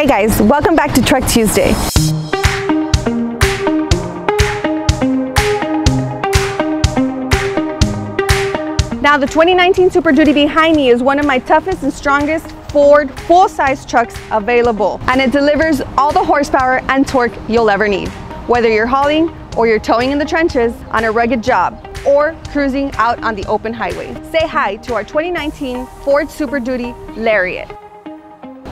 Hey guys, welcome back to Truck Tuesday. Now the 2019 Super Duty behind me is one of my toughest and strongest Ford full-size trucks available and it delivers all the horsepower and torque you'll ever need. Whether you're hauling or you're towing in the trenches on a rugged job or cruising out on the open highway. Say hi to our 2019 Ford Super Duty Lariat.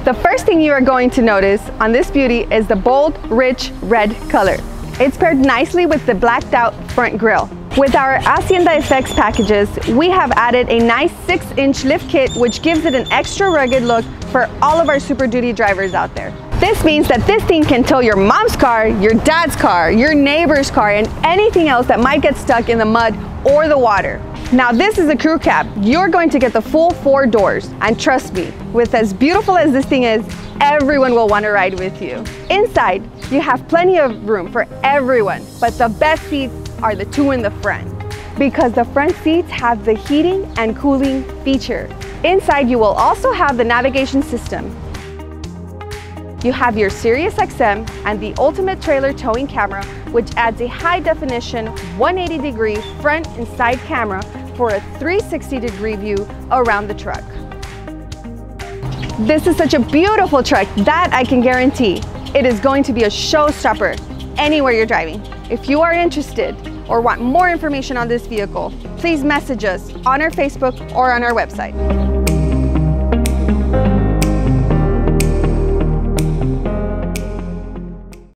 The first thing you are going to notice on this beauty is the bold, rich red color. It's paired nicely with the blacked out front grille. With our Hacienda FX packages, we have added a nice 6-inch lift kit which gives it an extra rugged look for all of our Super Duty drivers out there. This means that this thing can tow your mom's car, your dad's car, your neighbor's car, and anything else that might get stuck in the mud or the water. Now this is a crew cab. You're going to get the full four doors. And trust me, with as beautiful as this thing is, everyone will want to ride with you. Inside, you have plenty of room for everyone, but the best seats are the two in the front because the front seats have the heating and cooling feature. Inside, you will also have the navigation system. You have your Sirius XM and the Ultimate Trailer Towing Camera, which adds a high definition 180 degree front and side camera for a 360 degree view around the truck. This is such a beautiful truck that I can guarantee it is going to be a showstopper anywhere you're driving. If you are interested or want more information on this vehicle, please message us on our Facebook or on our website.